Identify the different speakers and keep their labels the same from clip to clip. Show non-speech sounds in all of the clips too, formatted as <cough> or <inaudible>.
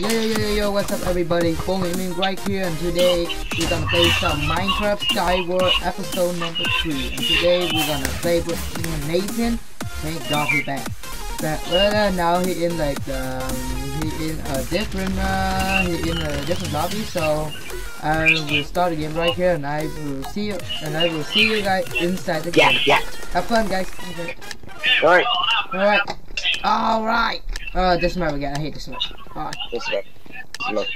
Speaker 1: Yo yo yo yo yo what's up everybody? Bong Gaming right here and today we're gonna play some Minecraft Skywars episode number 3 and today we're gonna play with Nathan. Thank god he back. But uh, now he in like the um, he in a different uh, he in a different lobby so I will start the game right here and I will see you and I will see you guys inside the game.
Speaker 2: yeah. yeah.
Speaker 1: have fun guys.
Speaker 2: Alright,
Speaker 1: alright alright uh this map again. I hate this map Alright.
Speaker 2: this way. Look.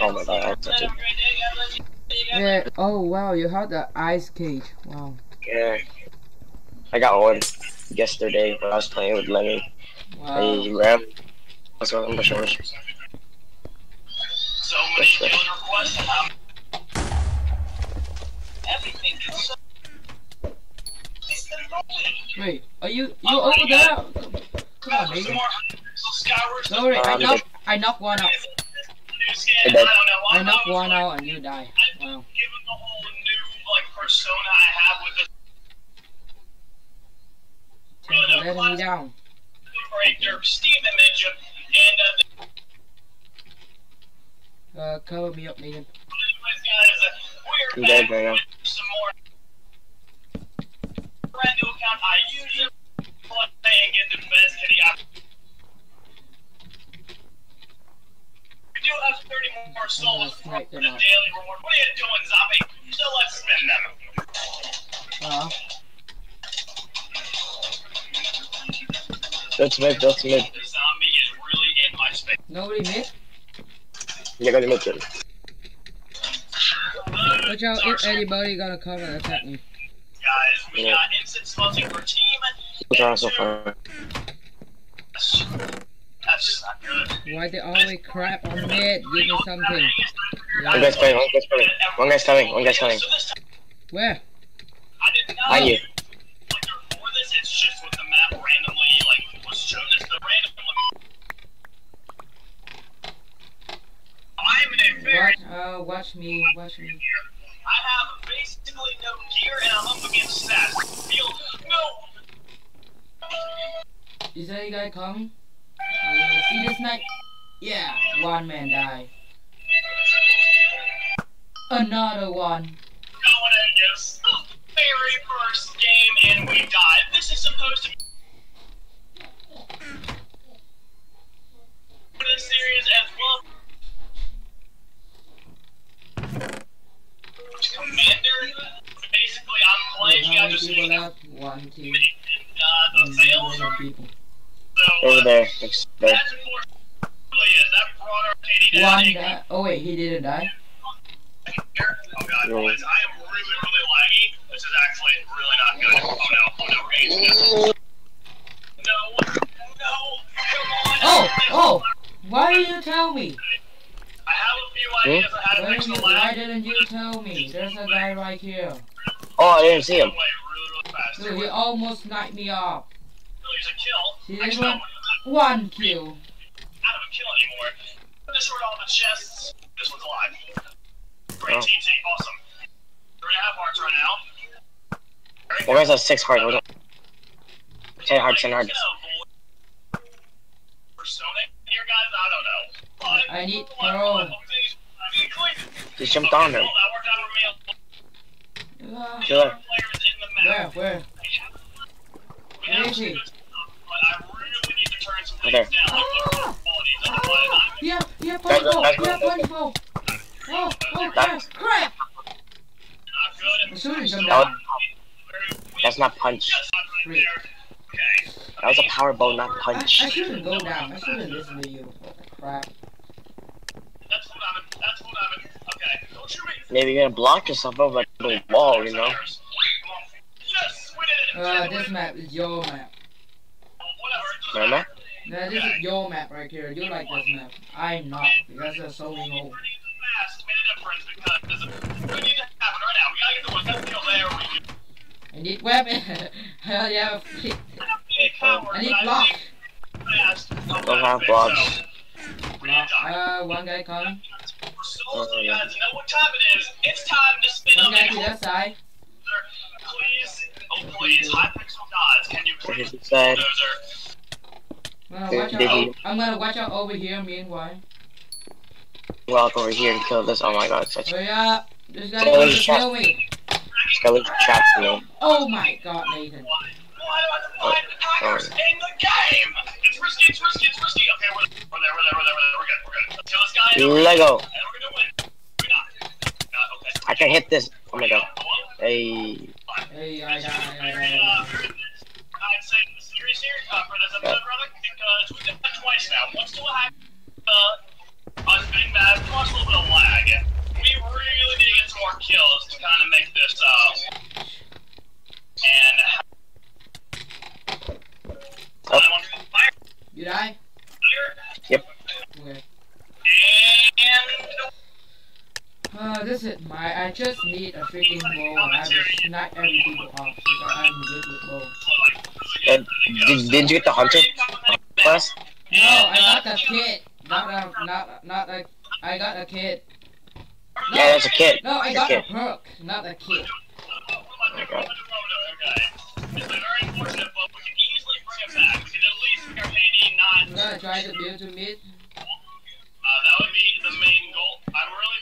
Speaker 2: Oh my god, I touched it.
Speaker 1: Yeah. Oh wow, you have the ice cage. Wow.
Speaker 2: Yeah. I got one yesterday when I was playing with Lemmy.
Speaker 1: Wow.
Speaker 2: Hey, Ram. Let's go, I'm pushing, pushing.
Speaker 3: So many guild requests and how everything is so it's annoying.
Speaker 1: Wait, are you you over there? Come on, baby.
Speaker 3: more Skywars stuff.
Speaker 1: Sorry, I knocked I knock one out.
Speaker 3: New skin,
Speaker 2: Hey,
Speaker 3: I
Speaker 2: babe.
Speaker 1: I
Speaker 3: I'm
Speaker 1: knocked one out and you die. Wow.
Speaker 3: given the whole new like persona I have with this
Speaker 1: for letting me down.
Speaker 3: break their Steam image and uh,
Speaker 1: Uh, cover me up, Nathan.
Speaker 3: this guy is a
Speaker 2: I'm
Speaker 3: weird
Speaker 2: dead
Speaker 3: back
Speaker 2: right now.
Speaker 3: Let's
Speaker 2: mid, let's mid.
Speaker 3: The zombie is really in my space.
Speaker 1: nobody missed.
Speaker 2: You're gonna make it.
Speaker 1: Watch out if anybody gonna come and attack me.
Speaker 3: Guys, we
Speaker 2: Yeah.
Speaker 3: got instant smelting for team.
Speaker 2: What's wrong so far?
Speaker 3: That's that's not good.
Speaker 1: Why they always crap on mid? Give me something.
Speaker 2: One guy's coming, one guy's coming. One guy's coming, one guy's coming.
Speaker 3: So this time,
Speaker 1: Where?
Speaker 3: I didn't know.
Speaker 2: Behind you.
Speaker 3: Like before this, it's just with the map randomly like was shown as the random. I'm in a very
Speaker 1: Watch, me, watch me.
Speaker 3: I have basically no gear and I'm up against stats. Feel no.
Speaker 1: Is any guy coming? Uh, see this night? Yeah, one man died. Another one.
Speaker 3: Going against the very first game and we died. This is supposed to be is. That brought our KD down.
Speaker 1: One
Speaker 3: a
Speaker 1: died. Oh wait, he didn't die.
Speaker 3: Oh god, boys, I am really, really laggy. This is actually really not good. Oh no, oh no, Ace. No, no, come on.
Speaker 1: Oh, oh! Why did you tell me?
Speaker 3: I have a few ideas on how to
Speaker 1: Why,
Speaker 3: fix the
Speaker 1: you, why
Speaker 3: lag.
Speaker 1: didn't you tell me? There's a guy right here.
Speaker 2: Oh, I didn't see him.
Speaker 3: Away really, really fast.
Speaker 1: Dude, he almost sniped me off.
Speaker 3: Really is a kill.
Speaker 1: See this one?
Speaker 3: I'm
Speaker 1: One kill.
Speaker 3: not out of a kill anymore. Put this sword on the chests. This one's alive. Great
Speaker 2: Oh.
Speaker 3: TNT, awesome. Three and a half hearts right now. Very
Speaker 2: One
Speaker 3: good.
Speaker 2: guy's at six hearts. Hold on. Ten hearts, ten hearts.
Speaker 3: Here, guys, I don't know. But-
Speaker 1: I need
Speaker 3: but-
Speaker 1: throw.
Speaker 3: but- I need clean.
Speaker 2: Just jumped on him.
Speaker 3: Well, that worked We
Speaker 1: Where
Speaker 3: have
Speaker 1: is he?
Speaker 3: some good stuff, but I really need to turn some
Speaker 2: Okay.
Speaker 3: things down. Like the qualities of the play. I'm-
Speaker 1: Yeah, yeah,
Speaker 2: Guys,
Speaker 1: purple,
Speaker 2: guys,
Speaker 1: yeah,
Speaker 2: guys, guys.
Speaker 1: purple. Oh, oh, crap, crap.
Speaker 3: not good at
Speaker 1: I'm shooting some
Speaker 2: That
Speaker 1: down.
Speaker 2: that's not punch.
Speaker 3: Just not right there. Okay.
Speaker 2: That was a power bow, not punch.
Speaker 1: I shouldn't go down. I shouldn't listen to you. Crap.
Speaker 3: That's what I'm. That's what I'm. Okay. Don't shoot me.
Speaker 2: Maybe you're gonna block yourself over like a little wall, you know?
Speaker 3: Come on. Yes, we did it.
Speaker 1: Uh, this map is your map.
Speaker 3: Whatever. it doesn't
Speaker 2: Remember?
Speaker 3: matter.
Speaker 1: Now, this is your map right here. You like this map. I'm not, because there's so old.
Speaker 3: Pretty fast made a difference need to happen right now. We gotta get the one. Let's kill there. We can
Speaker 1: I need weapon. Hell yeah.
Speaker 3: be a coward,
Speaker 1: I need block.
Speaker 2: Don't have blocks.
Speaker 1: Uh, one guy coming.
Speaker 3: So, you guys know what time it is. It's time to spin
Speaker 1: One guy to that side.
Speaker 3: Please, oh Hypixel gods, can you please bulldozer?
Speaker 1: I'm gonna watch out.
Speaker 2: he-
Speaker 1: I'm gonna watch out over here. Meanwhile.
Speaker 2: walk over here and kill this. Oh my god, such
Speaker 1: Hurry up! This guy
Speaker 2: Oh,
Speaker 1: wants to kill me.
Speaker 2: skeleton traps me.
Speaker 1: Oh my god, Nathan.
Speaker 3: Why do I have to find the hackers oh, in the game? It's risky, it's risky, it's risky. Okay, we're, we're there, we're there, we're there, we're there. We're good, we're good. Let's kill this guy and we're,
Speaker 2: Lego.
Speaker 3: and we're gonna win. We not. Not okay.
Speaker 2: I can hit this. Oh my god.
Speaker 3: One,
Speaker 2: Hey.
Speaker 1: Hey, I die, I
Speaker 3: very,
Speaker 1: die.
Speaker 3: uh, very, I'd say the series here uh, for this episode, brother, because we've done it twice now. Once to a hack, uh, us being bad, plus a little bit of lag. We really need to get some more kills to kind of make this, uh, and.
Speaker 2: Oh.
Speaker 3: Fire,
Speaker 1: You die?
Speaker 3: fire,
Speaker 2: Yep.
Speaker 1: Okay.
Speaker 3: and
Speaker 1: Uh, this is my. I just need a freaking bow and I will snipe every people off because I'm good with bow.
Speaker 2: Uh, did, did you get the hunter quest?
Speaker 1: No, I got the kid. Not a, not, not a. I got a kid.
Speaker 2: Yeah, that's a kid.
Speaker 1: No, I got
Speaker 2: a
Speaker 1: a perk, not a kid.
Speaker 3: It's very unfortunate, but we can easily bring it back. We can at least make our KD not.
Speaker 1: I'm gonna try to build to mid.
Speaker 3: Uh, that would be the main goal. I'm really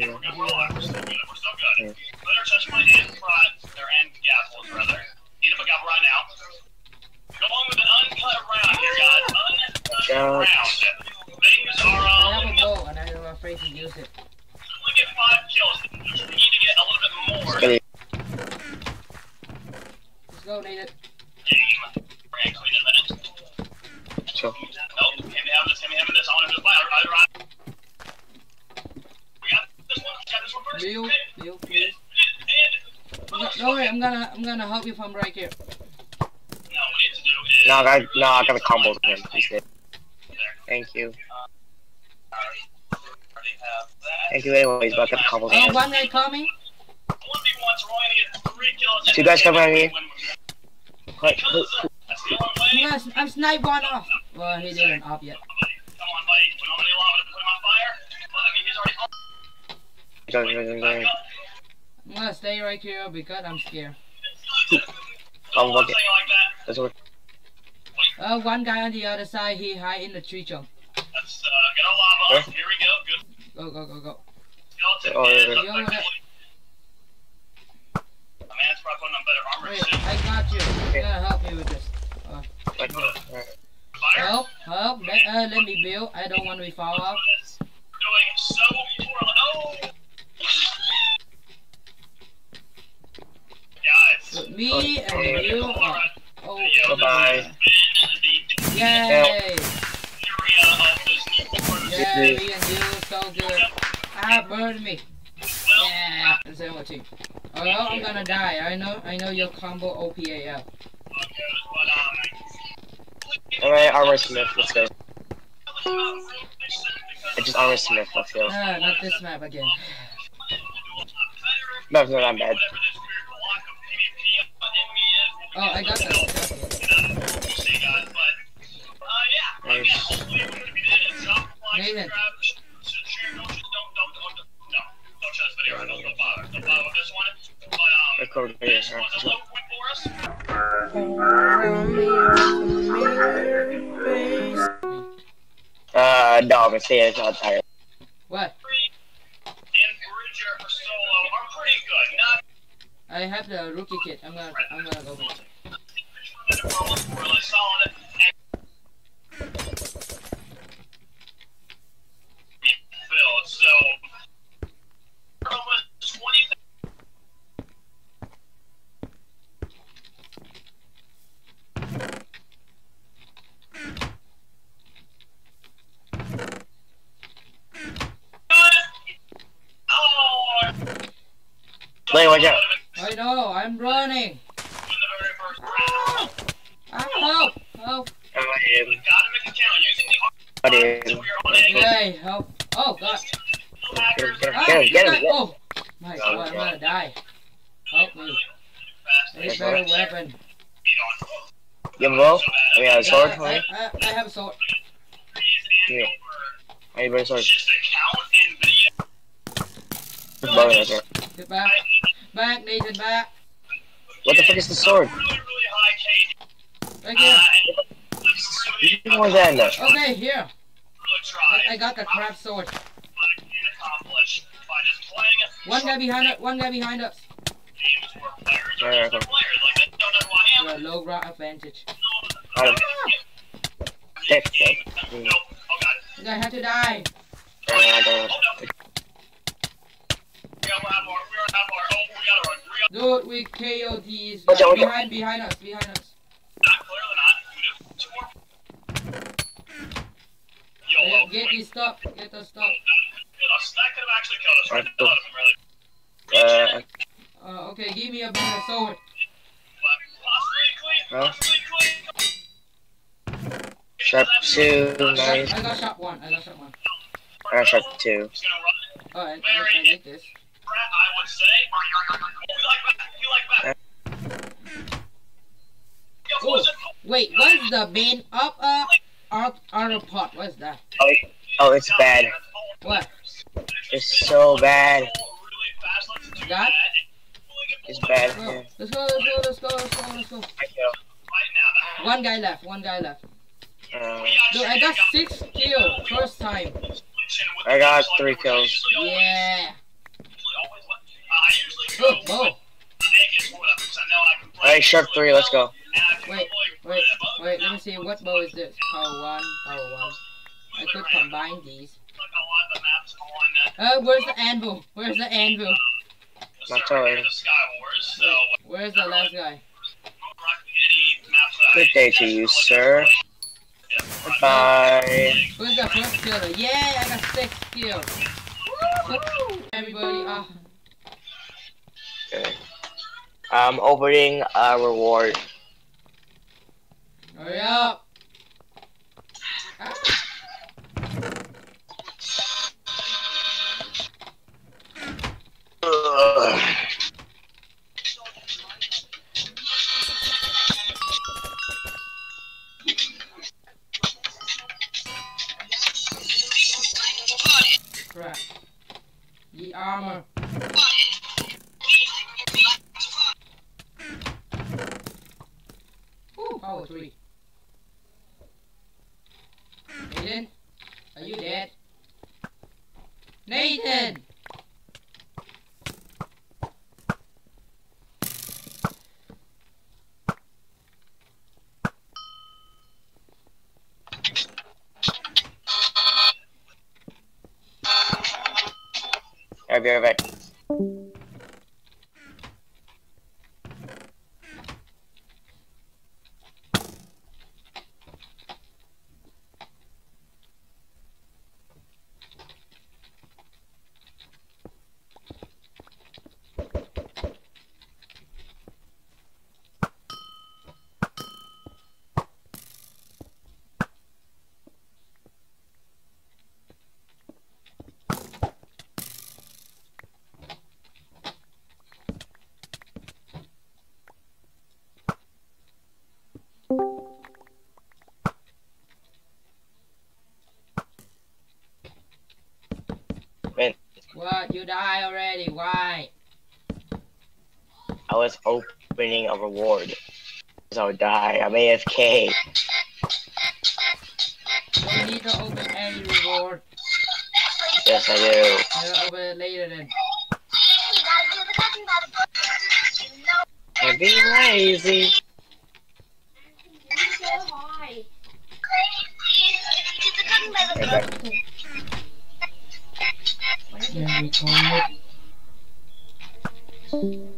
Speaker 3: to
Speaker 1: Oh.
Speaker 3: get on.
Speaker 2: Okay.
Speaker 3: We're good. We're alive. We're still good. We're still good. Put our chest plate and prod, or and gapples rather. Need pick up right now. Go on with an uncut round here, guys. Uncut round. Things are on.
Speaker 1: I
Speaker 3: uh,
Speaker 1: have a bow and I'm afraid to use it.
Speaker 3: We get five kills. We need to get a little bit more.
Speaker 1: Let's go, Nathan.
Speaker 3: Game. We're clean in a minute.
Speaker 2: So,
Speaker 3: Nope. Having this. Having this. I want to do the fire. Right, right. We got this one. We got this one first.
Speaker 1: Bill,
Speaker 3: Okay.
Speaker 1: Bill,
Speaker 3: And,
Speaker 1: please. No, don't worry, I'm gonna, I'm gonna help you from right here.
Speaker 3: no, what we need to do is.
Speaker 2: no, I no, I got the combos with him. Thank you.
Speaker 3: Already have that.
Speaker 2: Thank you anyways, but I got the combos with
Speaker 1: Oh,
Speaker 2: him.
Speaker 1: one guy coming.
Speaker 3: 1v1, so we're only gonna get.
Speaker 2: Two guys coming on me. Wait, who, who,
Speaker 3: only
Speaker 1: I'm, snipe one off. Well, he didn't off yet. I'm gonna stay right here because I'm scared.
Speaker 2: I'm
Speaker 3: One
Speaker 2: looking.
Speaker 3: thing like that.
Speaker 2: That's what,
Speaker 1: Uh, one guy on the other side, he hide in the tree trunk.
Speaker 3: Let's uh, get our lava. Here we go. Good.
Speaker 1: Go, go, go, go.
Speaker 2: Oh, yeah, yeah.
Speaker 1: Yo,
Speaker 3: effectively. A man's probably putting on better armor
Speaker 1: Wait. I got you. I'm gonna help you with this.
Speaker 2: alright.
Speaker 3: Fire.
Speaker 1: Help, help. Let, uh, let me build. I don't want to be fall off.
Speaker 3: Doing so poorly. Oh! Guys.
Speaker 1: With me and you. are- Oh,
Speaker 2: Bye-bye.
Speaker 1: Yay!
Speaker 3: area of this new board.
Speaker 1: Yeah, me and you, so good. Ah, burned me.
Speaker 3: Well,
Speaker 1: Yeah, it's the only team. Oh, I'm gonna die. I know, I know your combo OPAL.
Speaker 3: okay, but,
Speaker 2: Alright, Armorsmith, let's go. I just Armorsmith, let's go.
Speaker 1: Ah, not this map again.
Speaker 2: Map's not bad.
Speaker 1: Oh, I got that. Nathan.
Speaker 2: Record video.
Speaker 3: This was a
Speaker 2: alright.
Speaker 3: low point for us.
Speaker 2: Uh, no, I'm gonna not tired.
Speaker 1: What? I have the rookie kit. I'm gonna, I'm gonna go. with it.
Speaker 3: really solid. So, Earl was 20. Oh,
Speaker 2: Wait, watch out.
Speaker 1: I know. I'm running.
Speaker 3: In the very first round.
Speaker 1: Ah, help! Help!
Speaker 2: I am.
Speaker 3: Gotta make it count. Using the
Speaker 2: What
Speaker 3: arm
Speaker 2: is?
Speaker 3: until we are on edge.
Speaker 1: Okay, help! Oh God!
Speaker 2: Get him, get him, get him, get him.
Speaker 1: Oh, my god, I'm gonna die. Help me. I need a better weapon.
Speaker 2: You have a bow? Oh, yeah, a sword?
Speaker 1: Yeah, I, I, I have a sword.
Speaker 2: Yeah. I need a better sword.
Speaker 3: Just account in video.
Speaker 2: There's a bow right there.
Speaker 1: Get back. Back, Nathan, back.
Speaker 2: What the fuck is the sword?
Speaker 3: Really, really high KD. Uh,
Speaker 2: You can more than that.
Speaker 1: Okay, here. I. I got the crap sword.
Speaker 3: What I can accomplish by just playing
Speaker 1: One guy behind us. One guy behind us.
Speaker 3: games where players are
Speaker 2: Yeah,
Speaker 3: just players. Like, they don't know who I am.
Speaker 1: We're a low ground advantage.
Speaker 2: Got him. Dick, dick.
Speaker 3: Nope. Oh god.
Speaker 1: This guy had to die.
Speaker 2: Yeah, I got
Speaker 3: Oh no. We gotta have our, we gotta have our, we gotta run. We gotta,
Speaker 1: Dude, we KO these
Speaker 2: Watch out.
Speaker 1: Behind, behind us, behind us.
Speaker 3: not clearly not. We do two more. Yo,
Speaker 1: Yeah, Get these stuff. Get the stuff.
Speaker 3: That could have actually killed us right
Speaker 2: Alright,
Speaker 3: there.
Speaker 2: cool.
Speaker 3: That doesn't really.
Speaker 2: Uh,
Speaker 1: Uh, okay, give me a better sword.
Speaker 3: Possibly clean.
Speaker 2: Huh?
Speaker 3: Possibly clean.
Speaker 2: sharp two,
Speaker 1: I
Speaker 2: nice.
Speaker 1: I got shot one. I got shot one.
Speaker 2: I got sharp two.
Speaker 3: He's gonna run.
Speaker 1: And, and I get this.
Speaker 3: Brett, I would say. Oh, like back. We like back. Yo,
Speaker 1: Oh.
Speaker 3: what's it?
Speaker 1: Wait, what's the main up uh art auto pot? What's that?
Speaker 2: Oh, oh, it's bad.
Speaker 1: What?
Speaker 2: It's so bad.
Speaker 1: That?
Speaker 2: It's bad.
Speaker 1: Go.
Speaker 2: Yeah.
Speaker 1: Let's go, let's go, let's go, let's go, let's go. One guy left, one guy left.
Speaker 2: Uh,
Speaker 1: Dude, I got six kills first time.
Speaker 2: I got three kills.
Speaker 1: Yeah.
Speaker 3: Oh.
Speaker 2: Alright, sharp three, let's go.
Speaker 1: Wait, wait, wait, let me see, what bow is this? Power 1, power 1. I could combine these. Uh, where's the anvil? Where's the anvil?
Speaker 2: Not telling.
Speaker 1: Where's the last guy?
Speaker 2: Good day to you, sir. Goodbye.
Speaker 1: Who's the first killer? Yeah, I got six kills. Woo! Everybody, ah.
Speaker 2: Okay. I'm opening a reward.
Speaker 1: Oh, Hurry up!
Speaker 2: I'll be right back.
Speaker 1: What? You die already? Why?
Speaker 2: I was opening a reward. So I would die. I'm AFK.
Speaker 1: You need to open any reward.
Speaker 2: Yes, I do.
Speaker 1: I'll open it later then.
Speaker 2: I'm being lazy. Right back.
Speaker 1: Yeah, we call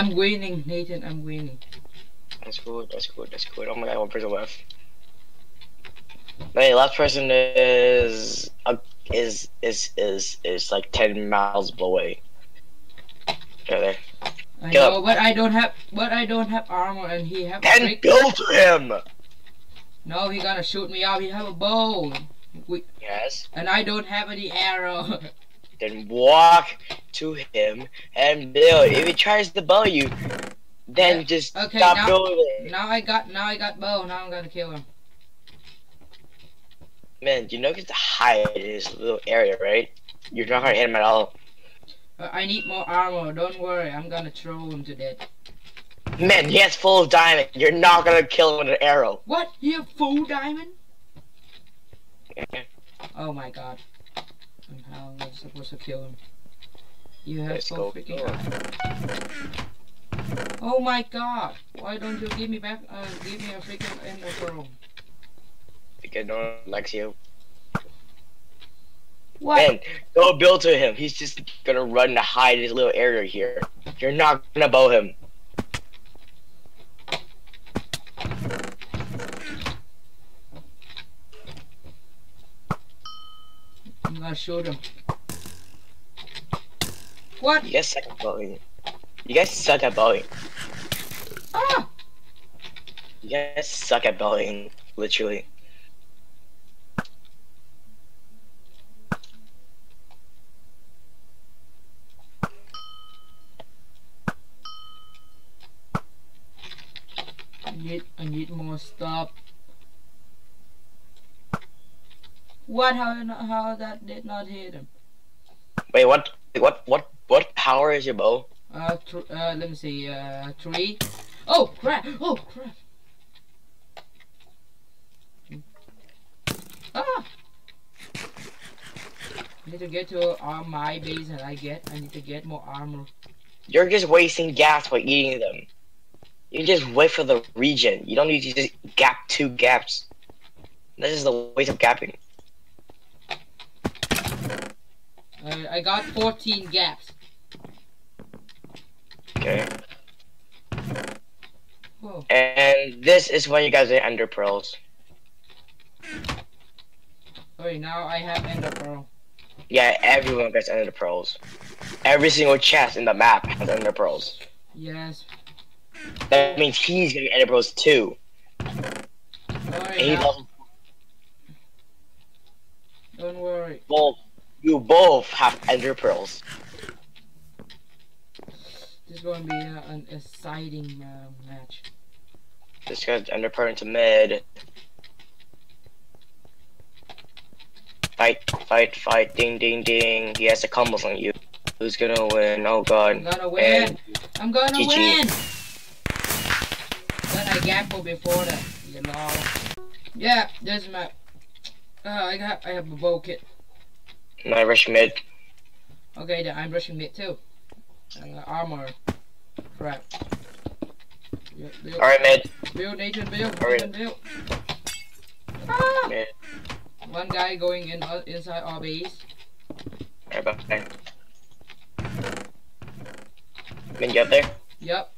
Speaker 1: I'm winning, Nathan. I'm winning.
Speaker 2: That's good. That's good. That's good. Oh my god, one person left. Wait, last person is uh, is is is is like ten miles away. There, there.
Speaker 1: I
Speaker 2: Kill
Speaker 1: know, but I don't have, but I don't have armor, and he have.
Speaker 2: Then go to him.
Speaker 1: No, he gonna shoot me out. He have a bow, we,
Speaker 2: Yes.
Speaker 1: and I don't have any arrow. <laughs>
Speaker 2: Then walk to him and build. If he tries to bow you, then just
Speaker 1: okay,
Speaker 2: stop
Speaker 1: now-
Speaker 2: building.
Speaker 1: now I got, now I got bow. Now I'm gonna kill him.
Speaker 2: Man, you know you have to hide in this little area, right? You're not gonna hit him at all.
Speaker 1: But I need more armor. Don't worry, I'm gonna throw him to death.
Speaker 2: Man, he has full diamond. You're not gonna kill him with an arrow.
Speaker 1: What? You have full diamond? Oh my god. How am I supposed to kill him? You have
Speaker 2: Let's go.
Speaker 1: freaking. Oh my god! Why don't you give me back? Uh, give me a freaking ender pearl.
Speaker 2: Because no one likes you.
Speaker 1: What?
Speaker 2: Go build to him. He's just gonna run to hide his little area here. You're not gonna bow him.
Speaker 1: I'm gonna him. What?
Speaker 2: You guys suck at bowing. You guys suck at bowing.
Speaker 1: Ah!
Speaker 2: You guys suck at bowing. Literally.
Speaker 1: I need, I need more stuff. What? How? How that did not hit him?
Speaker 2: Wait, what? What? What? What power is your bow?
Speaker 1: Uh, uh, let me see. Uh, three. Oh crap! Oh crap! Ah! I need to get to uh, my base and I get. I need to get more armor.
Speaker 2: You're just wasting gas by eating them. You just wait for the region. You don't need to just gap two gaps. This is the waste of gapping.
Speaker 1: Uh, I got 14 gaps.
Speaker 2: Okay.
Speaker 1: Whoa.
Speaker 2: And this is when you guys are ender pearls.
Speaker 1: Wait, now I have ender pearl.
Speaker 2: Yeah, everyone gets ender pearls. Every single chest in the map has ender pearls.
Speaker 1: Yes.
Speaker 2: That means he's gonna get ender pearls too. And he
Speaker 1: now, don't worry.
Speaker 2: both. You both have ender pearls.
Speaker 1: This is going to be uh, an exciting uh, match.
Speaker 2: This guy's ender pearl into mid. Fight, fight, fight, ding, ding, ding. He has a combo on you. Who's gonna win? Oh god.
Speaker 1: I'm gonna win.
Speaker 2: And
Speaker 1: I'm gonna
Speaker 2: GG.
Speaker 1: win. But I gambled before that, you know. Yeah, this is my. Uh, I got. I have a bow kit.
Speaker 2: My rush mid.
Speaker 1: Okay, then I'm rushing mid too. Uh, armor. Crap.
Speaker 2: Alright, mid.
Speaker 1: build, Nathan, build,
Speaker 2: Alright.
Speaker 1: Nathan, build. Ah!
Speaker 2: Mid.
Speaker 1: One guy going in uh, inside our base.
Speaker 2: Alright, bye. Mid, you up there?
Speaker 1: Yep.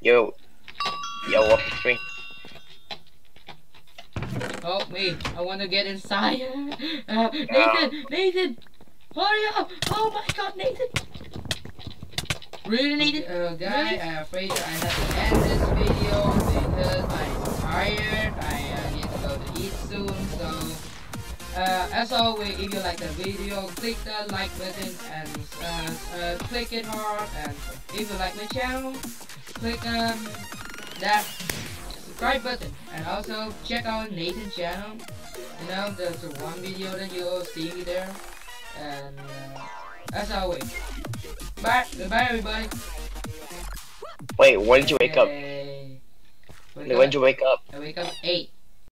Speaker 2: Yo. Yo, walk with me.
Speaker 1: Help me. I want to get inside. <laughs> Uh, Nathan, Nathan. Hurry up. Oh my god, Nathan. Really, Nathan? Uh, guy, I'm afraid I have to end this video because I'm tired. I uh, need to go to eat soon. So, uh, as always, if you like the video, click the like button and uh, uh, click it hard. And if you like my channel, click um, that subscribe button and also check out Nathan's channel. You know, there's one video that you'll see me there. And uh, as always, bye, goodbye everybody.
Speaker 2: Wait, when did you wake up?
Speaker 1: Wake
Speaker 2: When did you wake up?
Speaker 1: I wake up 8.